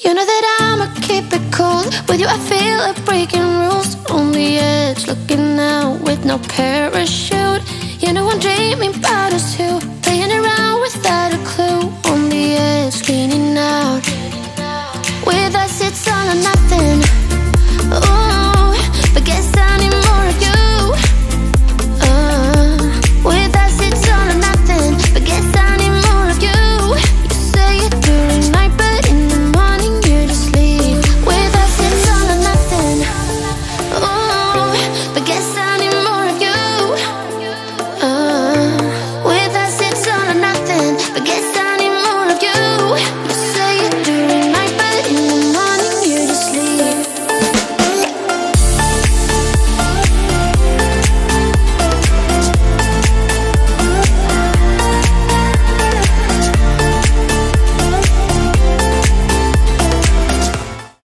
You know that I'ma keep it cool With you. I feel like breaking rules On the edge, looking out with no parachute. You know I'm dreaming about us